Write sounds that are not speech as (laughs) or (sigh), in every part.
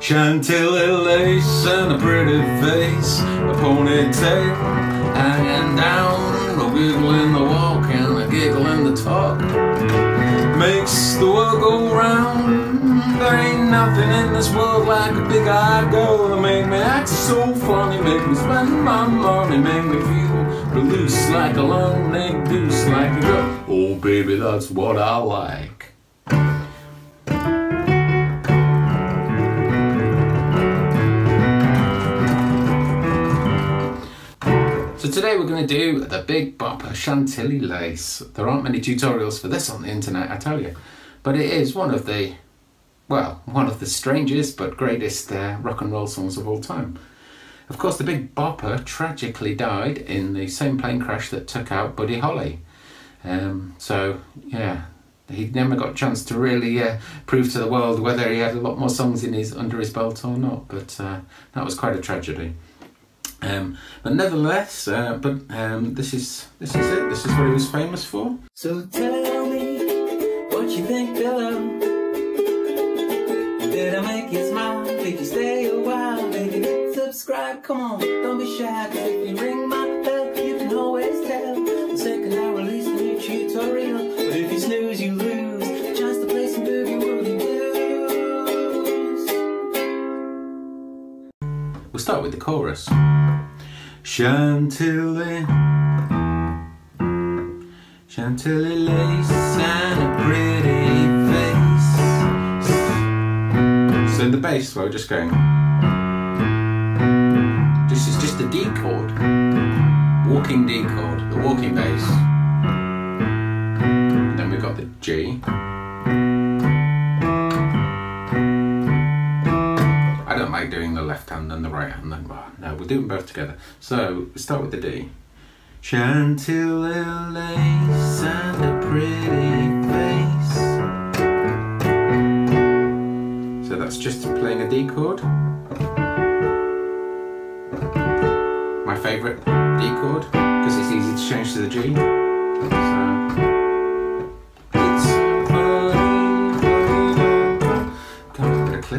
Chantilly lace and a pretty face, a ponytail hanging down, a wiggle in the walk and a giggle in the talk. Makes the world go round. There ain't nothing in this world like a big eyed girl that make me act so funny, make me spend my money, make me feel loose like a long neck goose, like a girl. Oh, baby, that's what I like. Today we're going to do the Big Bopper Chantilly Lace. There aren't many tutorials for this on the internet, I tell you. But it is one of the, well, one of the strangest but greatest uh, rock and roll songs of all time. Of course, the Big Bopper tragically died in the same plane crash that took out Buddy Holly. Um, so, yeah, he never got a chance to really uh, prove to the world whether he had a lot more songs in his under his belt or not. But uh, that was quite a tragedy. Um, but nevertheless, uh, but um, this is this is it. This is what he was famous for. So tell me what you think below. Did I make you smile? Did you stay a while? Hit subscribe? Come on, don't be shy. Cause if you ring my bell, you can always tell the second I release a new tutorial. Start with the chorus. Chantilly, Chantilly lace and a pretty face. So in the bass, we're just going. This is just a D chord, walking D chord, the walking bass. Then we've got the G. like doing the left hand and the right hand. Then, well, no, we'll do them both together. So we start with the D. Chantilly lace and a pretty face. So that's just playing a D chord. My favourite D chord because it's easy to change to the G.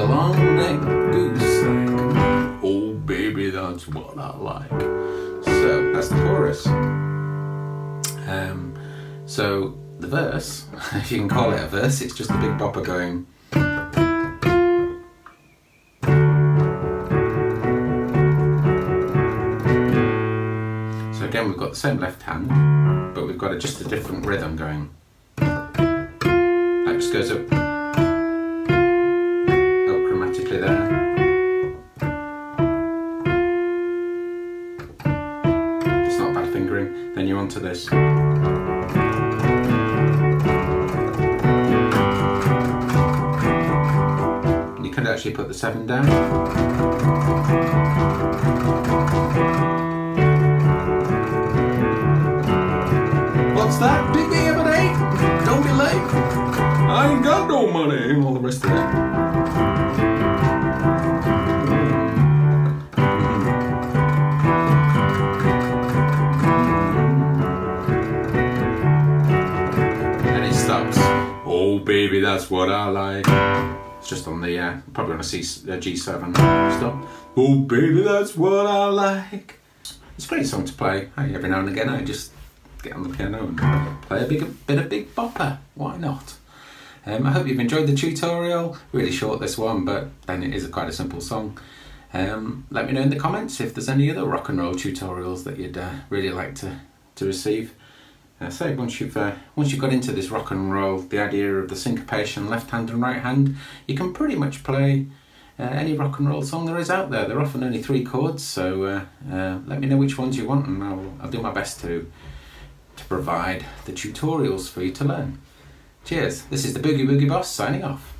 a long neck goose. Like, oh baby, that's what I like. So that's the chorus. Um, so the verse, (laughs) if you can call it a verse, it's just a big bopper going. So again, we've got the same left hand, but we've got a, just a different rhythm going. That just goes up, chromatically there. It's not bad fingering. Then you're onto this. You could actually put the seven down. What's that? Pick me up at eight. Don't be late. I ain't got no money. All the rest of it. Baby, that's what I like. It's just on the uh, probably on a C, uh, G7 stop. Oh baby, that's what I like. It's a great song to play. Hey, every now and again, I just get on the piano and play a big bit of Big Bopper. Why not? Um, I hope you've enjoyed the tutorial. Really short this one, but then it is a quite a simple song. Um, let me know in the comments if there's any other rock and roll tutorials that you'd uh, really like to, to receive. Uh, say once you've uh, once you've got into this rock and roll, the idea of the syncopation left hand and right hand, you can pretty much play uh, any rock and roll song there is out there. They're often only three chords, so uh, uh, let me know which ones you want, and I'll, I'll do my best to to provide the tutorials for you to learn. Cheers. This is the Boogie Woogie Boss signing off.